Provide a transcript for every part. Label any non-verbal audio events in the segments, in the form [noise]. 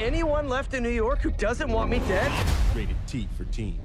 anyone left in New York who doesn't want me dead? Rated T for teen.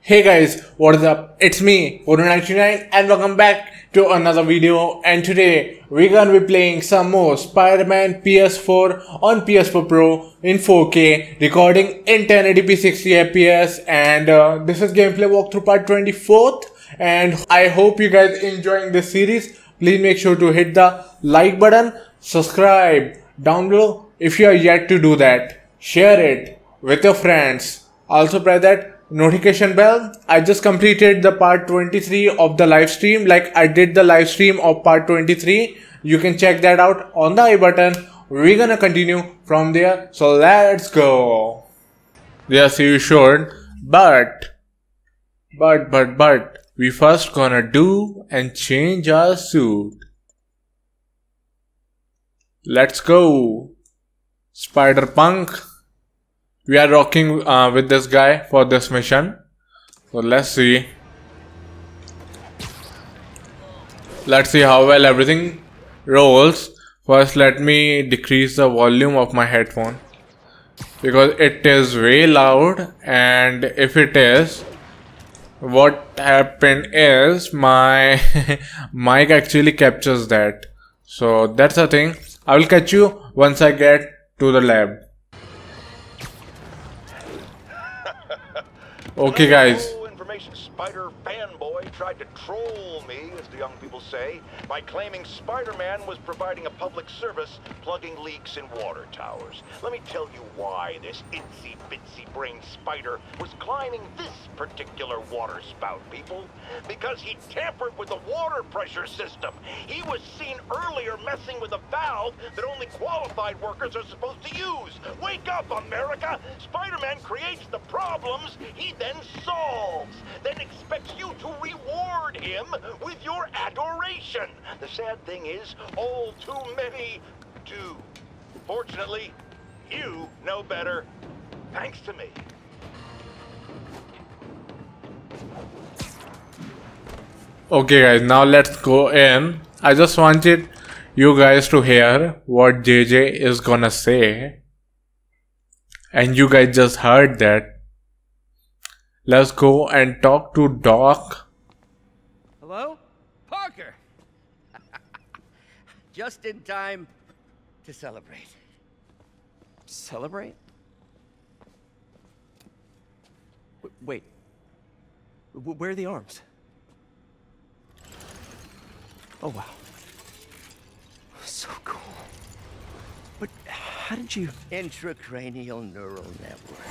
Hey guys, what is up? It's me, Poru99 and welcome back to another video and today we're gonna be playing some more Spider-Man PS4 on PS4 Pro in 4K recording in 1080p 60 FPS and uh, this is gameplay walkthrough part 24th and I hope you guys enjoying this series. Please make sure to hit the like button, subscribe down below if you are yet to do that. Share it with your friends. Also press that notification bell. I just completed the part 23 of the live stream. Like I did the live stream of part 23. You can check that out on the i button. We're gonna continue from there. So let's go. Yes, you should. But, but, but, but, we first gonna do and change our suit. Let's go. Spider Punk. We are rocking uh, with this guy for this mission. So let's see. Let's see how well everything rolls. First let me decrease the volume of my headphone. Because it is way loud and if it is what happened is my [laughs] mic actually captures that. So that's the thing. I will catch you once i get to the lab [laughs] Okay, guys. Tried to troll me, as the young people say, by claiming Spider-Man was providing a public service plugging leaks in water towers. Let me tell you why this itsy-bitsy brain spider was climbing this particular water spout, people. Because he tampered with the water pressure system. He was seen earlier messing with a valve that only qualified workers are supposed to use. Wake up, America! Spider-Man creates the problems he then solves, then expects you to reward him with your adoration. The sad thing is, all too many do. Fortunately, you know better, thanks to me. Okay guys, now let's go in. I just wanted you guys to hear what JJ is gonna say. And you guys just heard that. Let's go and talk to Doc. Hello? Parker! [laughs] Just in time to celebrate. Celebrate? W wait. W where are the arms? Oh, wow. So cool. But how did you... Intracranial neural network.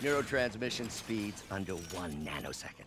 Neurotransmission speeds under one nanosecond.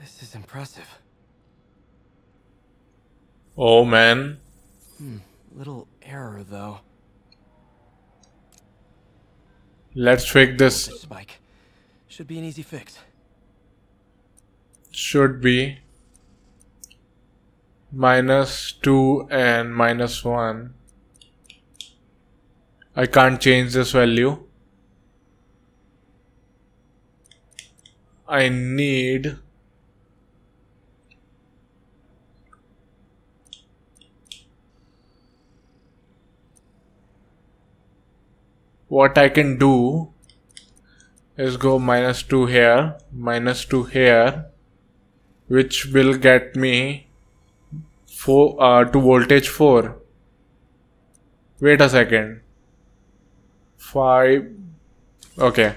This is impressive. Oh man. Hmm. Little error, though. Let's fix this. Spike. Should be an easy fix. Should be minus 2 and minus 1. I can't change this value. I need what I can do is go minus 2 here, minus 2 here, which will get me 4 uh, to voltage 4. Wait a second. 5. Okay.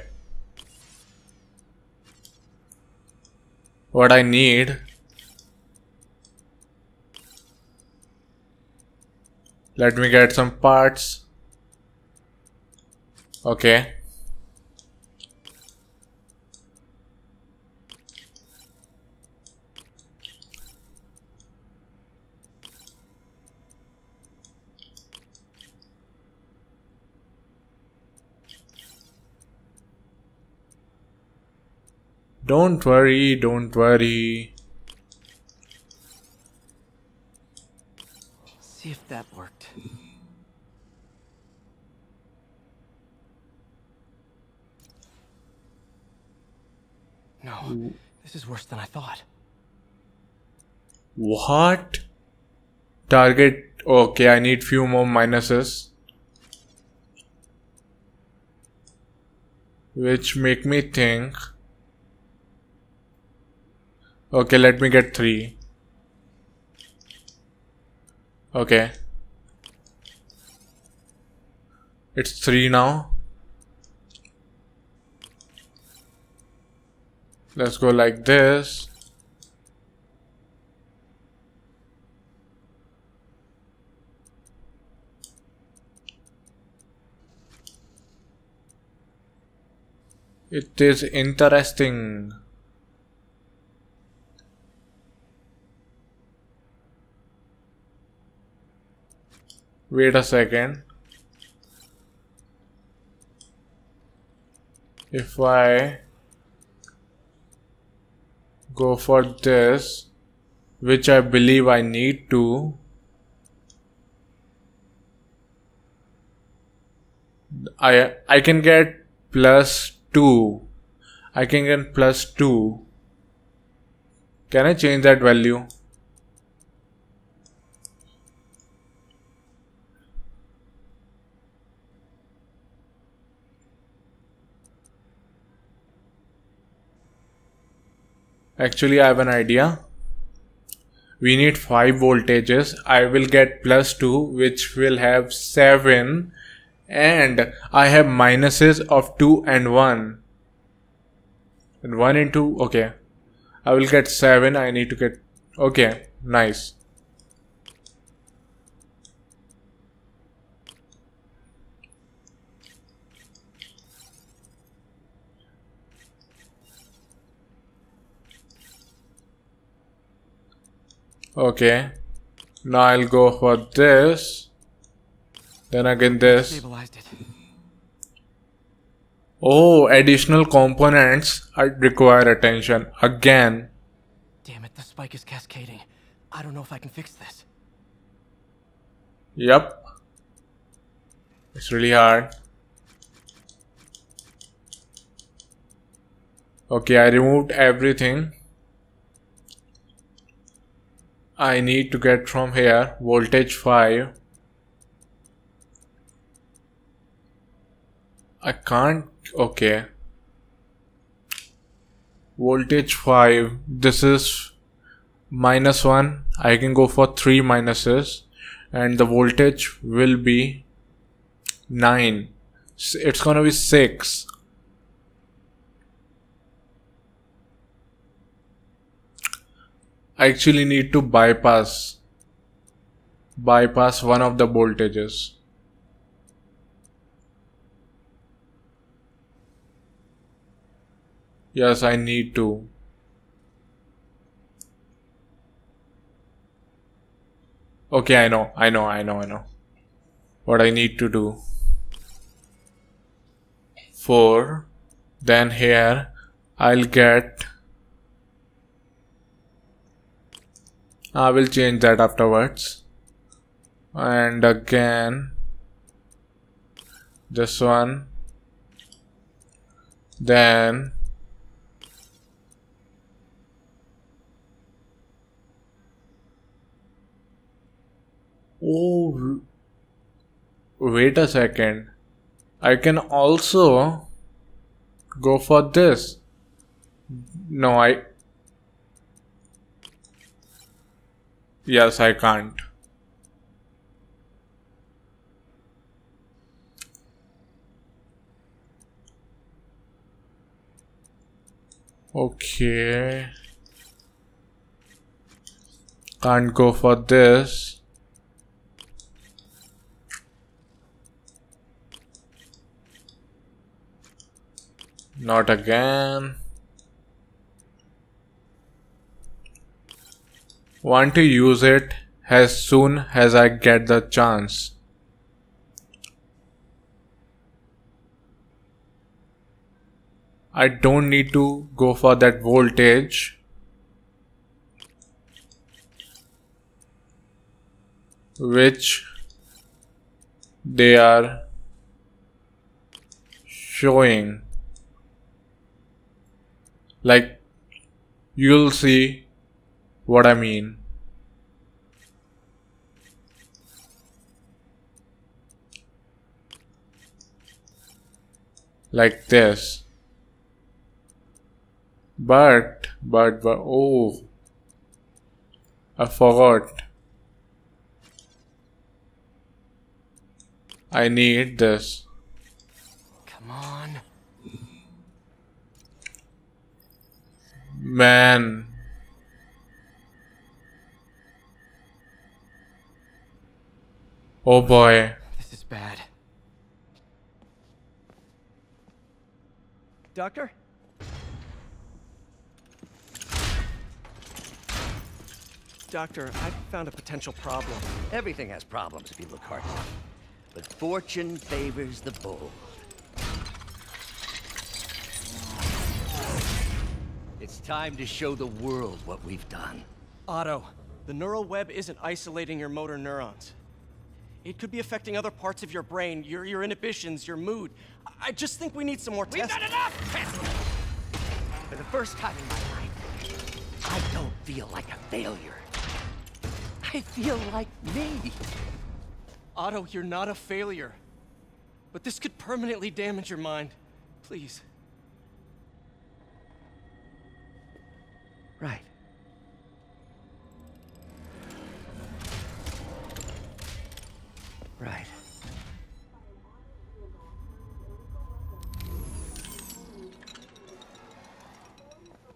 What I need let me get some parts Okay. Don't worry, don't worry. See if that worked. No, this is worse than I thought. What? Target. Okay, I need few more minuses. Which make me think. Okay, let me get three. Okay. It's three now. Let's go like this. It is interesting. Wait a second. If I go for this, which I believe I need to, I I can get plus 2 I can get plus 2 can I change that value actually I have an idea. We need 5 voltages. I will get plus 2 which will have 7 and I have minuses of 2 and 1 and 1 into okay. I will get 7 I need to get okay nice okay now I'll go for this then again this. Oh, additional components I require attention. Again. Damn it, the spike is cascading. I don't know if I can fix this. Yep. It's really hard. Okay, I removed everything. I need to get from here. Voltage 5 I can't okay. Voltage 5 this is minus 1 I can go for 3 minuses. And the voltage will be 9 it's gonna be 6 I actually need to bypass bypass one of the voltages Yes, I need to. Okay, I know, I know, I know, I know. What I need to do. 4. Then here, I'll get... I will change that afterwards. And again, this one. Then Oh, wait a second. I can also go for this. No, I. Yes, I can't. Okay. Can't go for this. Not again. Want to use it as soon as I get the chance. I don't need to go for that voltage. Which they are showing. Like, you'll see what I mean. Like this. But, but, but, oh. I forgot. I need this. Come on. Man. Oh boy. This is bad. Doctor? Doctor, I found a potential problem. Everything has problems if you look hard enough. But fortune favors the bold. It's time to show the world what we've done. Otto, the neural web isn't isolating your motor neurons. It could be affecting other parts of your brain, your, your inhibitions, your mood. I just think we need some more tests. We've got enough! For the first time in my life, I don't feel like a failure. I feel like me. Otto, you're not a failure. But this could permanently damage your mind. Please. Right. Right.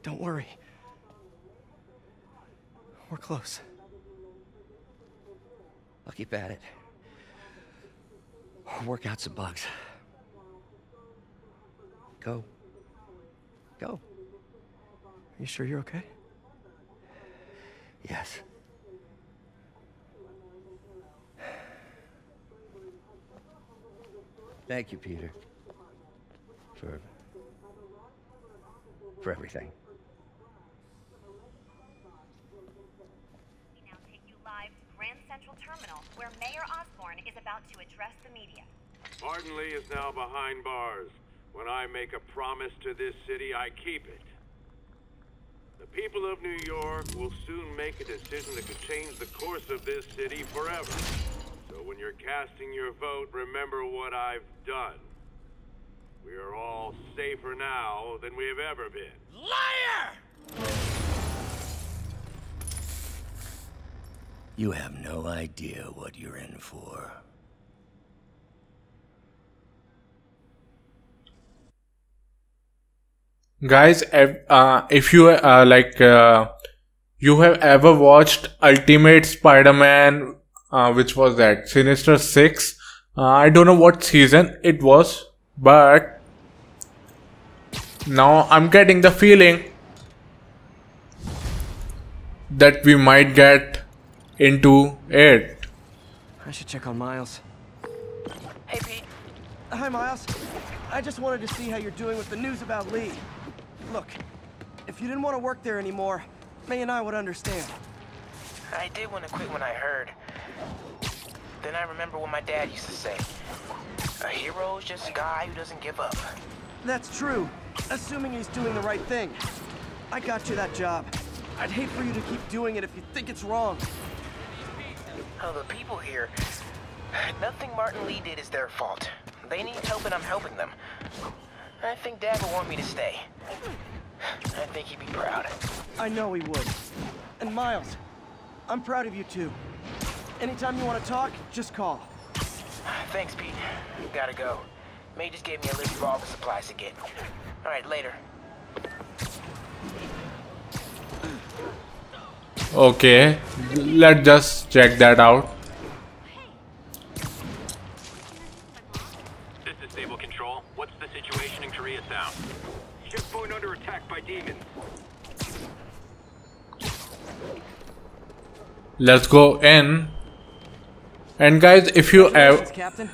Don't worry. We're close. I'll keep at it. Work out some bugs. Go. Go. Are You sure you're okay? Yes. Thank you, Peter. For. for everything. We now take you live to Grand Central Terminal, where Mayor Osborn is about to address the media. Martin Lee is now behind bars. When I make a promise to this city, I keep it. The people of New York will soon make a decision that could change the course of this city forever. So when you're casting your vote, remember what I've done. We are all safer now than we have ever been. Liar! You have no idea what you're in for. guys ev- uh, if you uh, like uh, you have ever watched ultimate spider-man uh, which was that sinister 6 uh, i don't know what season it was but now i'm getting the feeling that we might get into it I should check on Miles. Hey, Pete. Hi, Miles. I just wanted to see how you're doing with the news about Lee. Look, if you didn't want to work there anymore, May and I would understand. I did want to quit when I heard. Then I remember what my dad used to say. A hero is just a guy who doesn't give up. That's true, assuming he's doing the right thing. I got you that job. I'd hate for you to keep doing it if you think it's wrong. Oh, the people here. Nothing Martin Lee did is their fault. They need help and I'm helping them. I think Dad would want me to stay. I think he'd be proud. I know he would. And Miles, I'm proud of you too. Anytime you want to talk, just call. Thanks, Pete. Gotta go. May just gave me a list of all the supplies to get. All right, later. okay let's just check that out This is Stable Control. What's the situation in Koreatown? Shippoint under attack by demons. let's go in and guys if you ever Congratulations, Captain.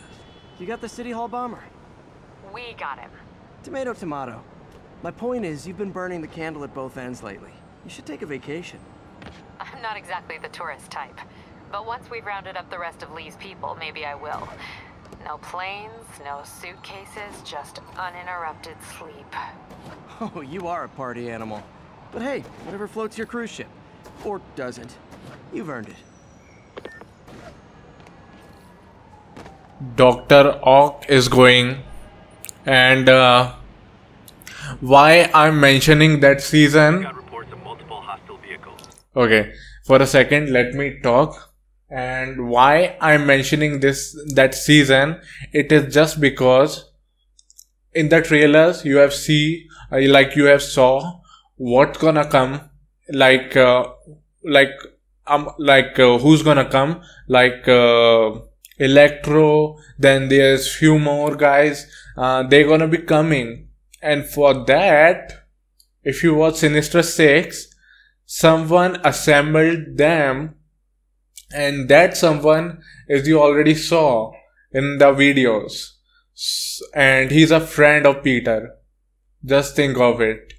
You got the City Hall bomber. We got him. Tomato, tomato. My point is, you've been burning the candle at both ends lately. You should take a vacation. I'm not exactly the tourist type. But once we've rounded up the rest of Lee's people, maybe I will. No planes, no suitcases, just uninterrupted sleep. [laughs] Oh, you are a party animal. But hey, whatever floats your cruise ship. Or doesn't. You've earned it. Dr. Ock is going and uh, why I'm mentioning that season Got reports of multiple hostile vehicles. okay for a second let me talk and why I'm mentioning this that season it is just because in the trailers you have see uh, like you have saw what's gonna come like uh, like um like uh, who's gonna come like uh, electro then there's few more guys. Uh, they're gonna be coming. And for that if you watch sinister 6 someone assembled them and that someone is you already saw in the videos and he's a friend of peter. Just think of it.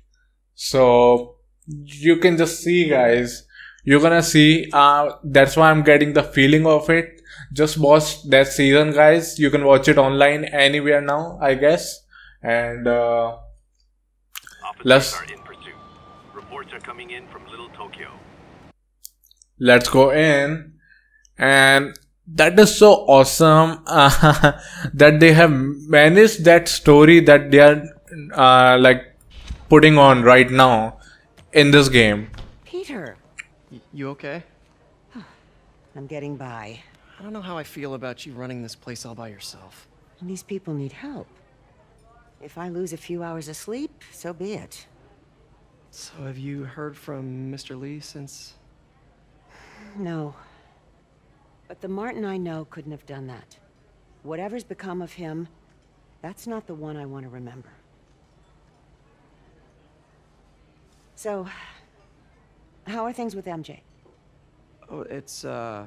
So you can just see guys. You're gonna see uh that's why i'm getting the feeling of it just watch that season guys you can watch it online anywhere now i guess and uh Let's- are in pursuit. Reports are coming in from Little Tokyo. let's go in and that is so awesome uh, [laughs] that they have managed that story that they are uh, like putting on right now in this game Peter, Y- you okay? [sighs] I'm getting by. I don't know how I feel about you running this place all by yourself. And these people need help. If I lose a few hours of sleep, so be it. So have you heard from Mr. Lee since... No. But the Martin I know couldn't have done that. Whatever's become of him, that's not the one I want to remember. So, how are things with MJ? Oh, it's, uh...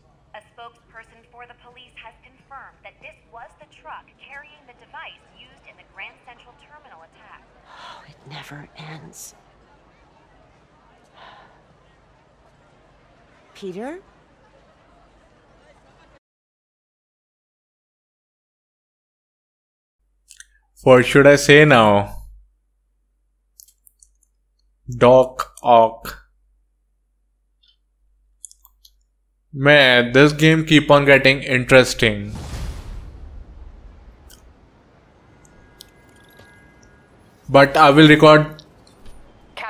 A spokesperson for the police has confirmed that this was the truck carrying the device used in the Grand Central Terminal attack. Oh, it never ends. Peter? what should i say now doc ock man this game keep on getting interesting but i will record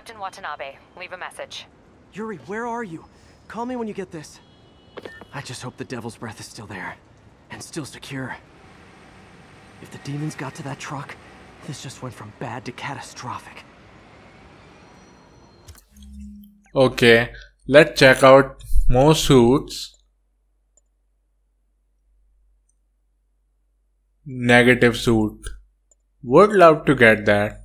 Captain Watanabe, leave a message. Yuri, where are you? Call me when you get this. I just hope the Devil's Breath is still there. And still secure. If the demons got to that truck, this just went from bad to catastrophic. Okay, let's check out more suits. Negative suit. Would love to get that.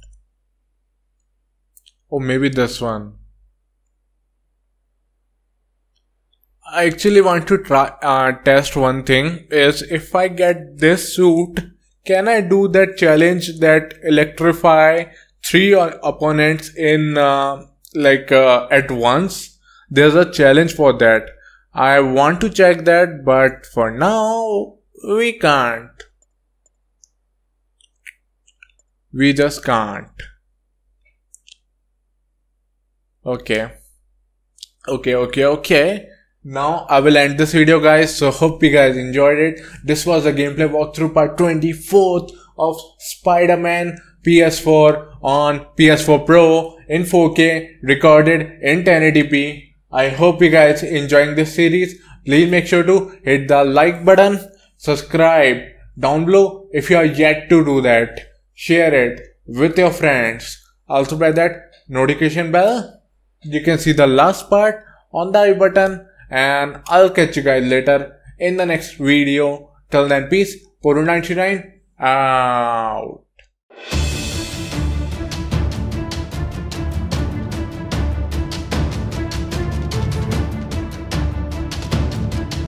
Or maybe this one. I actually want to try uh, test one thing is if I get this suit, can I do that challenge that electrify three opponents in uh, like uh, at once? There's a challenge for that. I want to check that, but for now we can't. We just can't. Okay. Okay, okay, okay. Now I will end this video guys. So hope you guys enjoyed it. This was a gameplay walkthrough part 24th of Spider-Man PS4 on PS4 Pro in 4K recorded in 1080p. I hope you guys enjoying this series. Please make sure to hit the like button, subscribe down below if you are yet to do that. Share it with your friends. Also by that notification bell you can see the last part on the i button and I'll catch you guys later in the next video. Till then, peace. Poru99 out.